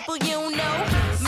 people you know.